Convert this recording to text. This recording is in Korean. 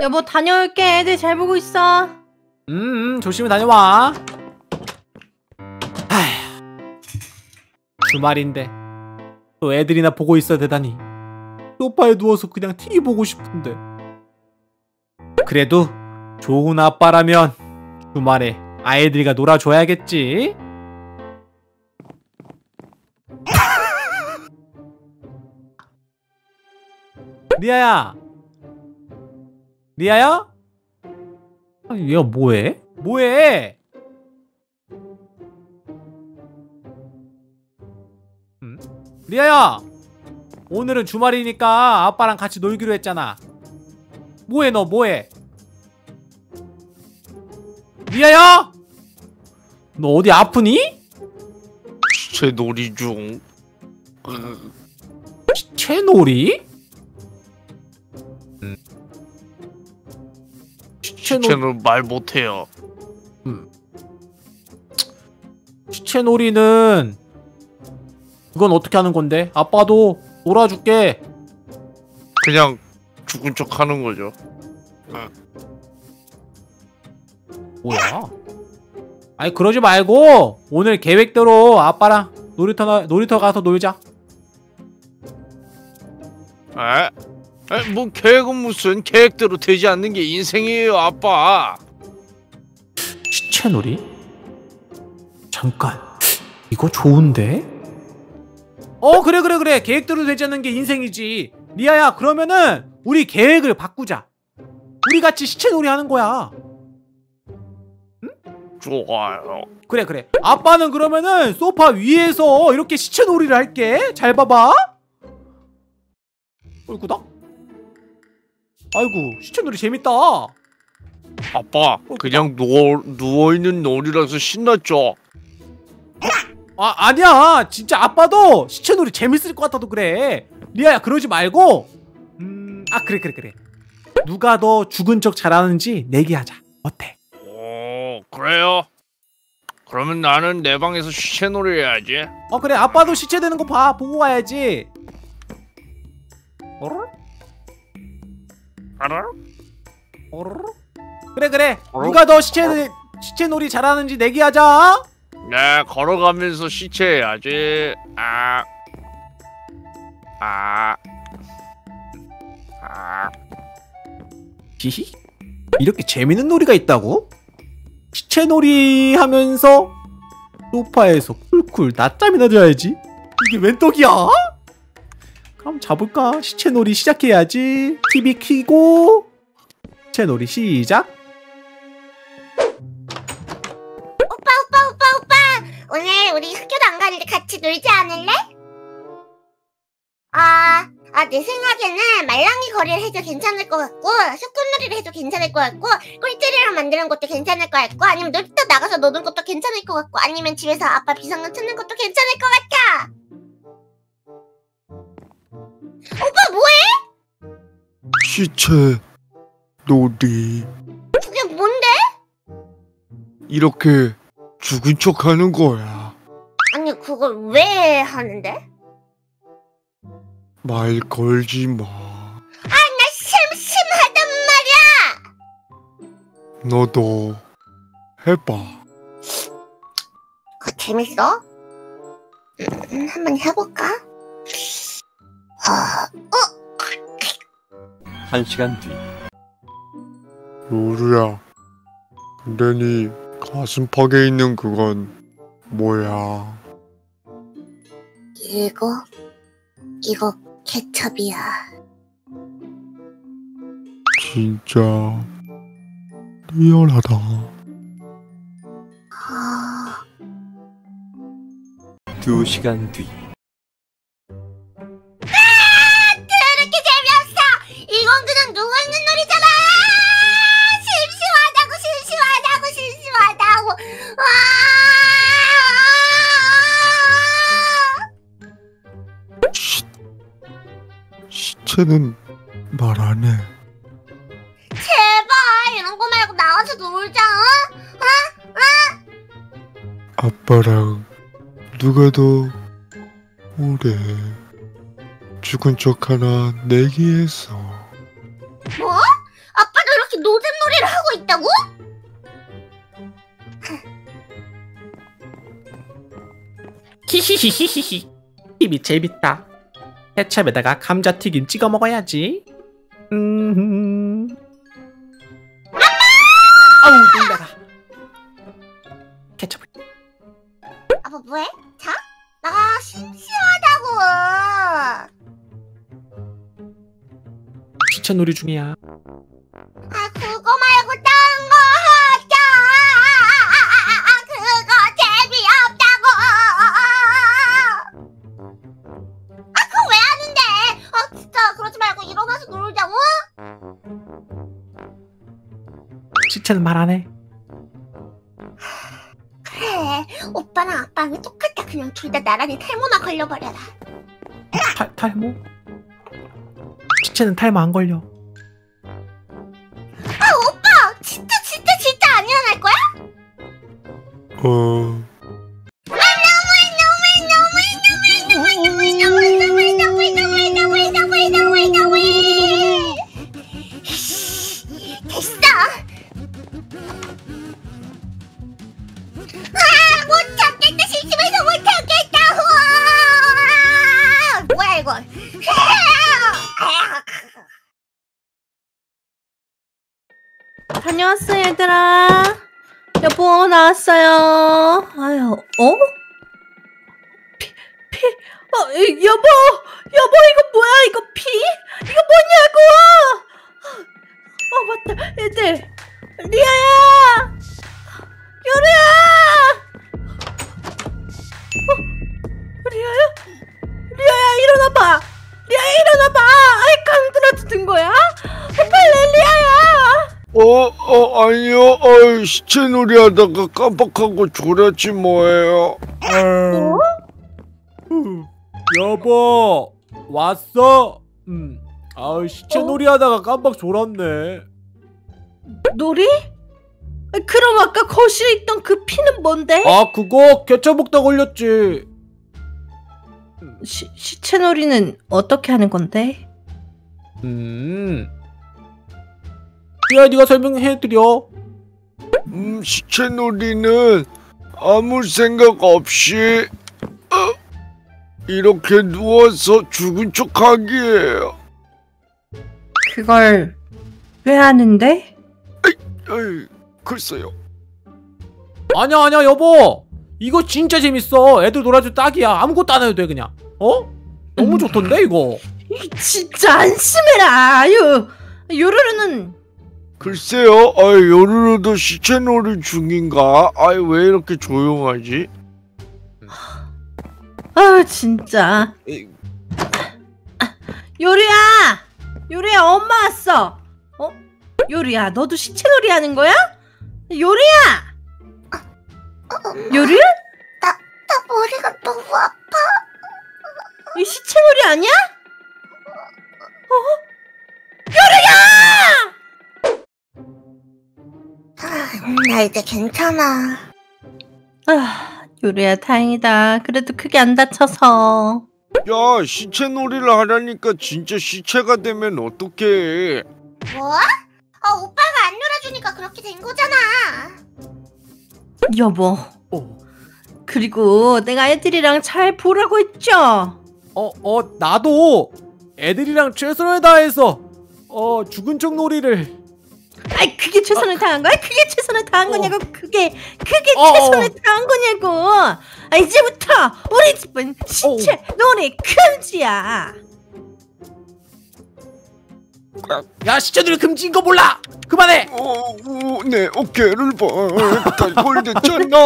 여보 다녀올게. 애들 잘 보고 있어. 음, 음 조심히 다녀와. 아휴, 주말인데 또 애들이나 보고 있어야 되다니. 소파에 누워서 그냥 TV 보고 싶은데. 그래도 좋은 아빠라면 주말에 아이들과 놀아줘야겠지. 리아야. 리아야? 아, 얘가 뭐해? 뭐해? 음? 리아야! 오늘은 주말이니까 아빠랑 같이 놀기로 했잖아. 뭐해 너 뭐해? 리아야! 너 어디 아프니? 제 놀이 중. 시체놀이? 시체놀 시체는 말 못해요. 시체놀이는 그건 어떻게 하는 건데? 아빠도 놀아줄게. 그냥 죽은 척 하는 거죠. 뭐야? 아니 그러지 말고 오늘 계획대로 아빠랑 놀이터 나- 놀이터 가서 놀자. 에? 에? 뭐 계획은 무슨 계획대로 되지 않는 게 인생이에요, 아빠. 시체놀이? 잠깐 이거 좋은데? 어 그래 그래 그래 계획대로 되지 않는 게 인생이지 리아야 그러면은 우리 계획을 바꾸자 우리 같이 시체놀이 하는 거야 좋아요. 그래 그래 아빠는 그러면은 소파 위에서 이렇게 시체놀이를 할게 잘 봐봐 어이구다 아이고 시체놀이 재밌다 아빠, 그냥 누워 누워 있는 놀이라서 신났죠. 아 아니야 진짜 아빠도 시체놀이 재밌을 것 같아도 그래 리아야 그러지 말고 음 아 그래 그래 그래 누가 더 죽은 척 잘하는지 내기하자 어때 오, 그래요? 그러면 나는 내 방에서 시체놀이 해야지. 어 그래 아빠도 시체 되는 거 봐 보고 가야지? 어르르? 그래 그래 누가 더 시체 시체놀이 잘하는지 내기하자 네, 걸어가면서 시체 해야지. 아, 아, 아. 히히 이렇게 재밌는 놀이가 있다고? 시체놀이 하면서 소파에서 쿨쿨 낮잠이나 자야지 이게 웬 떡이야? 그럼 자볼까? 시체놀이 시작해야지. TV 켜고. 시체놀이 시작. 오빠 오빠 오빠 오빠! 오늘 우리 학교도 안 가는데 같이 놀지 않을래? 아, 아, 내 생각에는 말랑이 거리를 해도 괜찮을 것 같고 소꿉놀이를 해도 괜찮을 것 같고 꿀자리를 만드는 것도 괜찮을 것 같고 아니면 놀이터 나가서 노는 것도 괜찮을 것 같고 아니면 집에서 아빠 비상금 찾는 것도 괜찮을 것 같아 시체 놀이. 그게 뭔데? 이렇게 죽은 척 하는 거야. 아니 그걸 왜 하는데? 말 걸지 마. 나 심심하단 말이야 너도 해봐. 그거 재밌어? 음, 한번 해볼까? 아, 한 시간 뒤 로루야. 근데 네 가슴팍에 있는 그건 뭐야? 이거 이거 케첩이야. 진짜 리얼하다. 아, 두 시간 뒤 시체는 말 안 해. 제발 이런 거 말고 나가서 놀자. 어? 아빠랑 누가 더 오래 죽은 척 하나 내기했어. 뭐? 아빠도 이렇게 노잼놀이를 하고 있다고? 히히히히히히 입이 재밌다 케찹에다가 감자튀김 찍어 먹어야지 음 아우 놀래라 케찹을 아빠 뭐해? 자? 나 심심하다고. 시체놀이 중이야 시체는 말 안 해 그래 오빠랑 아빠랑 똑같다. 그냥 둘 다 나란히 탈모나 걸려버려라. 탈, 탈모? 시체는 탈모 안 걸려 아 오빠 진짜 진짜 진짜 안 일어날 거야? 어... 다녀왔어 얘들아. 여보 나왔어요. 아유 어? 피 피. 어 이, 여보 여보 이거 뭐야 이거 피? 이거 뭐냐고? 어 맞다 애들 리아야 요리야. 어 리아야 리아야 일어나봐. 리아야 일어나봐. 아이 강들한테 든 거야? 빨리 리아야. 어, 어, 아니요. 어, 시체놀이 하다가 깜빡하고 졸았지 뭐예요. 여보 왔어? 음. 아 시체놀이 하다가 깜빡 졸았네 놀이? 그럼 아까 거실에 있던 그 피는 뭔데? 아 그거 개차 먹다 걸렸지 시, 시체놀이는 어떻게 하는 건데? 음. 야, 네가 설명해드려. 음, 시체놀이는 아무 생각 없이 어, 이렇게 누워서 죽은 척하기예요. 그걸 왜 하는데? 에이, 글쎄요. 아니야, 아니야, 여보. 이거 진짜 재밌어. 애들 놀아줄 딱이야. 아무것도 안 해도 돼, 그냥. 어? 너무 좋던데, 이거. 이 진짜 안심해라. 요 요르르는 글쎄요. 아, 요르르도 시체놀이 중인가? 아, 왜 이렇게 조용하지? 아 진짜. 요리야 요리야 엄마 왔어. 어? 요리야 너도 시체놀이 하는 거야? 요리야 요리? 나 머리가 너무 아파. 이 시체놀이 아니야? 나 이제 괜찮아. 아 요리야 다행이다. 그래도 크게 안 다쳐서. 야, 시체놀이를 하라니까 진짜 시체가 되면 어떡해. 뭐? 아 오빠가 안 놀아주니까 그렇게 된 거잖아. 여보 어, 그리고 내가 애들이랑 잘 보라고 했죠? 어, 어, 나도 애들이랑 최선을 다해서 어 죽은 척 놀이를. 아이 그게 최선을 다한 거야? 그게 최선을 다한 어. 거냐고 그게 그게 어, 최선을 어. 다한 거냐고 아 이제부터 우리 집은 시체 놀이 금지야 야, 시체놀이 금지인 거 몰라. 그만해. 어, 어, 내 어깨를 봐. 달골됐잖아.